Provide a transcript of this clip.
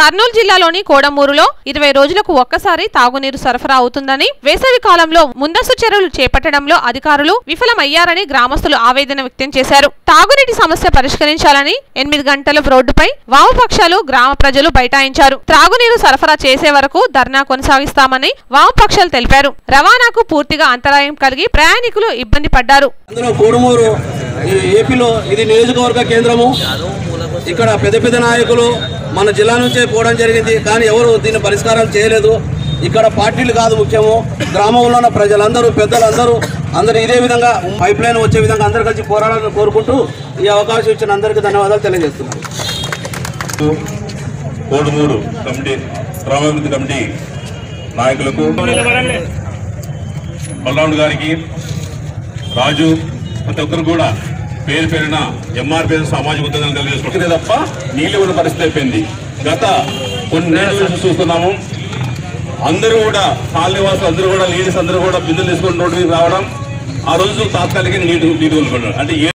కర్నూలు జిల్లాలోని కోడమూరులో ఇరవై రోజులకు ఒక్కసారి తాగునీరు సరఫరా అవుతుందని వేసవి కాలంలో ముందస్తు చర్యలు చేపట్టడంలో అధికారులు విఫలమయ్యారని గ్రామస్తులు ఆవేదన వ్యక్తం చేశారు. తాగునీటి సమస్య పరిష్కరించాలని ఎనిమిది గంటల రోడ్డుపై వామపక్షాలు గ్రామ ప్రజలు బైఠాయించారు. త్రాగునీరు సరఫరా చేసే వరకు ధర్నా కొనసాగిస్తామని వామపక్షాలు తెలిపారు. రవాణాకు పూర్తిగా అంతరాయం కలిగి ప్రయాణికులు ఇబ్బంది పడ్డారు. ఏపీలో ఇది నియోజకవర్గ కేంద్రము. ఇక్కడ పెద్ద పెద్ద నాయకులు మన జిల్లా నుంచే పోవడం జరిగింది కానీ ఎవరు దీన్ని పరిష్కారం చేయలేదు. ఇక్కడ పార్టీలు కాదు ముఖ్యము. గ్రామంలో ఉన్న ప్రజలందరూ పెద్దలందరూ అందరూ ఇదే విధంగా పైప్ లైన్ వచ్చే విధంగా అందరు కలిసి పోరాడాలని కోరుకుంటూ ఈ అవకాశం ఇచ్చిన అందరికీ ధన్యవాదాలు తెలియజేస్తున్నాను. కోడుమూరు కమిటీ గ్రామాభివృద్ధి కమిటీ నాయకులకు బలరాముడు గారికి రాజు ప్రతి ఒక్కరు కూడా పేరు పేరున ఎంఆర్పీ సామాజిక ఉద్యోగాలు కలిగేసుకుంటే తప్ప నీళ్ళు ఉన్న పరిస్థితి అయిపోయింది. గత కొన్ని నెలల నుంచి చూస్తున్నాము. అందరూ కూడా కాలనీవాసులు అందరూ కూడా లేడీస్ అందరూ కూడా బిందులు తీసుకొని రోడ్డు మీద రావడం ఆ రోజు తాత్కాలిక నీటి నీటి కొనుక్కోవడం అంటే ఏ